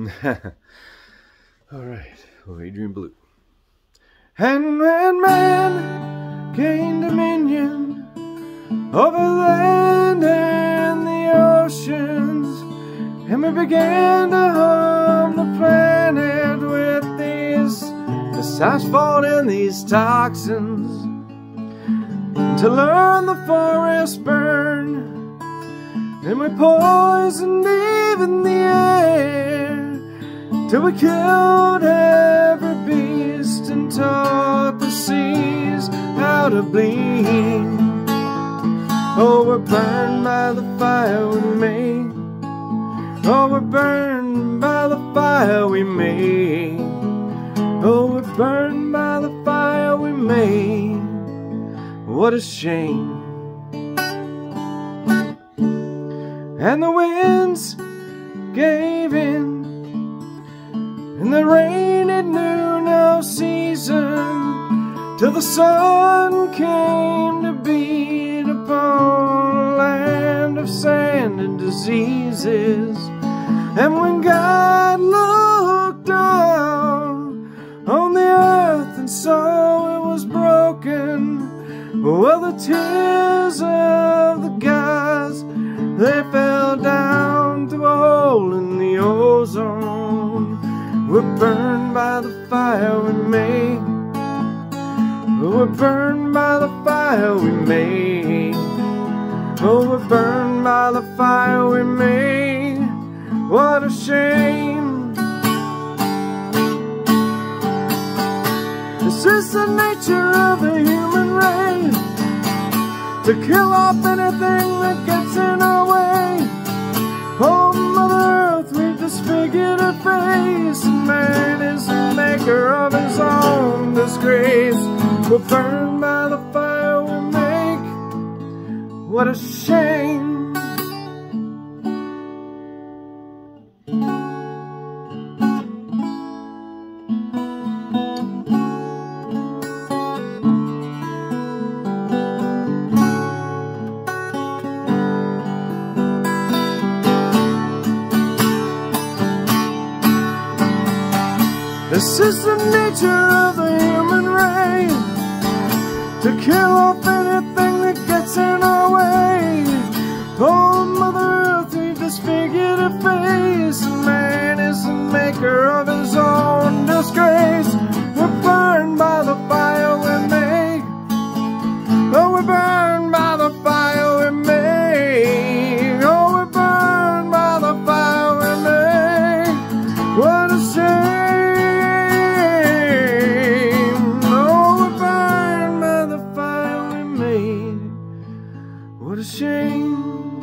All right, well, Adrian Belew. And when man gained dominion over land and the oceans, and we began to harm the planet with these this asphalt and these toxins, to learn the forest burn. And we poisoned air Till we killed every beast And taught the seas how to bleed. Oh, we're burned by the fire we made. Oh, we're burned by the fire we made. Oh, we're burned by the fire we made. What a shame. And the winds gave in, and the rain it knew no season, till the sun came to beat upon a land of sand and diseases. And when God looked down on the earth and saw it was broken, well, the tears of the gods they fell down through a hole in the ozone. We're burned by the fire we made. We're burned by the fire we made. Oh, we're burned by the fire we made. What a shame. This is the nature of the human race to kill off anything that gets in our We're burned by the fire we make. What a shame. This is the nature of the To kill off anything that gets in our way. Oh, Mother What a shame.